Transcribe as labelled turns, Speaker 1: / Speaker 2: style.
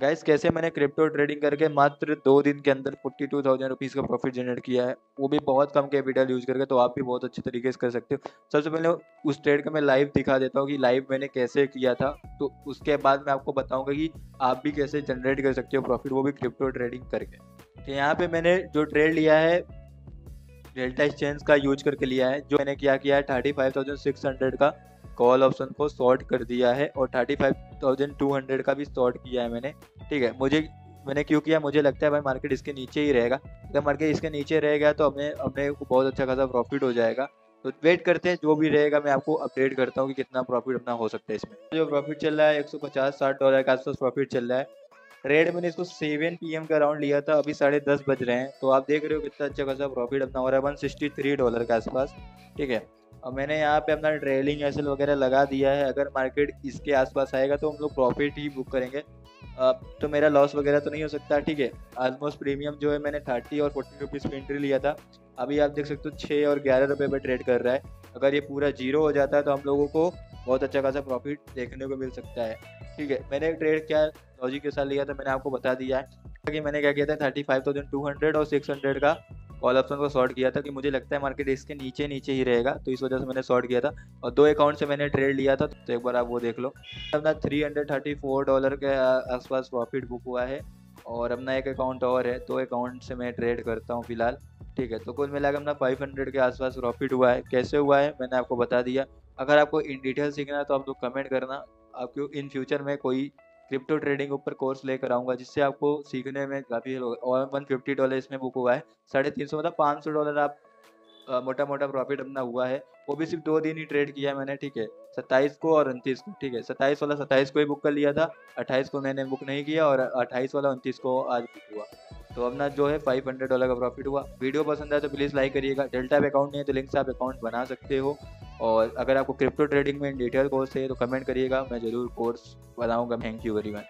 Speaker 1: Guys कैसे मैंने crypto trading करके मात्र दो दिन के अंदर फोर्टी टू थाउज़ेंड रुपीज़ का प्रॉफिट जनरेट किया है? वो भी बहुत कम कैपिटल यूज़ करके तो आप भी बहुत अच्छे तरीके से कर सकते हो। सबसे पहले उस ट्रेड का मैं लाइव दिखा देता हूँ कि लाइव मैंने कैसे किया था। तो उसके बाद मैं आपको बताऊँगा कि आप भी कैसे जनरेट कर सकते हो प्रॉफिट वो भी क्रिप्टो ट्रेडिंग करके। तो यहाँ पे मैंने जो ट्रेड लिया है डेल्टा एक्सचेंज का यूज़ करके लिया है, जो मैंने क्या किया है thirty five thousand six hundred का कॉल ऑप्शन को शॉर्ट कर दिया है और thirty five thousand two hundred का भी शॉर्ट किया है मैंने। ठीक है, मुझे, मैंने क्यों किया? मुझे लगता है भाई मार्केट इसके नीचे ही रहेगा। अगर मार्केट इसके नीचे रहेगा तो हमें हमें बहुत अच्छा खासा प्रॉफिट हो जाएगा। तो वेट करते हैं, जो भी रहेगा मैं आपको अपडेट करता हूँ कि कितना प्रॉफिट अपना हो सकता है इसमें। जो प्रॉफिट चल रहा है, एक सौ पचास साठ डॉलर के आसपास प्रॉफिट चल रहा है। रेड मैंने इसको सेवन पी एम का राउंड लिया था, अभी साढ़े दस बज रहे हैं। तो आप देख रहे हो कितना अच्छा खासा प्रॉफिट अपना हो रहा है वन सिक्सटी थ्री डॉलर के आसपास। ठीक है और मैंने यहाँ पे अपना ट्रेलिंग एसल वगैरह लगा दिया है। अगर मार्केट इसके आसपास आएगा तो हम लोग प्रॉफिट ही बुक करेंगे। तो मेरा लॉस वगैरह तो नहीं हो सकता, ठीक है? ऑलमोस्ट प्रीमियम जो है मैंने थर्टी और फोर्टी रुपीज़ पे एंट्री लिया था। अभी आप देख सकते हो छः और ग्यारह रुपये पर ट्रेड कर रहा है। अगर ये पूरा ज़ीरो हो जाता है तो हम लोगों को बहुत अच्छा खासा प्रॉफिट देखने को मिल सकता है। ठीक है, मैंने ट्रेड क्या लॉजिक के साथ लिया था, मैंने आपको बता दिया है। कि मैंने क्या किया था thirty five thousand two hundred और सिक्स हंड्रेड का कॉल ऑप्शन को शॉर्ट किया था कि मुझे लगता है मार्केट इसके नीचे नीचे ही रहेगा तो इस वजह से मैंने शॉर्ट किया था। और दो अकाउंट से मैंने ट्रेड लिया था तो एक बार आप वो देख लो। अपना three hundred thirty four dollar के आसपास प्रॉफिट बुक हुआ है और अपना एक अकाउंट और है दो अकाउंट से मैं ट्रेड करता हूँ फ़िलहाल। ठीक है तो कुल मिलाकर अपना फाइव हंड्रेड के आसपास प्रॉफिट हुआ है। कैसे हुआ है, मैंने आपको बता दिया। अगर आपको इन डिटेल सीखना है तो आप लोग कमेंट करना। आपको इन फ्यूचर में कोई क्रिप्टो ट्रेडिंग ऊपर कोर्स लेकर आऊँगा जिससे आपको सीखने में काफ़ी और वन फिफ्टी डॉलर इसमें बुक हुआ है। साढ़े तीन सौ मतलब पाँच सौ डॉलर आप आ, मोटा मोटा प्रॉफिट अपना हुआ है। वो भी सिर्फ़ दो दिन ही ट्रेड किया मैंने ठीक है। सत्ताईस को और उनतीस को ठीक है। सत्ताईस वाला सत्ताईस को ही बुक कर लिया था। अट्ठाईस को मैंने बुक नहीं किया और अट्ठाईस वाला उनतीस को आज बुक हुआ। तो अपना जो है फाइव हंड्रेड डॉलर का प्रॉफिट हुआ। वीडियो पसंद आए तो प्लीज़ लाइक करिएगा। डेल्टा पे अकाउंट नहीं है तो लिंक से आप अकाउंट बना सकते हो। और अगर आपको क्रिप्टो ट्रेडिंग में डिटेल कोर्स चाहिए तो कमेंट करिएगा, मैं ज़रूर कोर्स बनाऊँगा। Thank you very much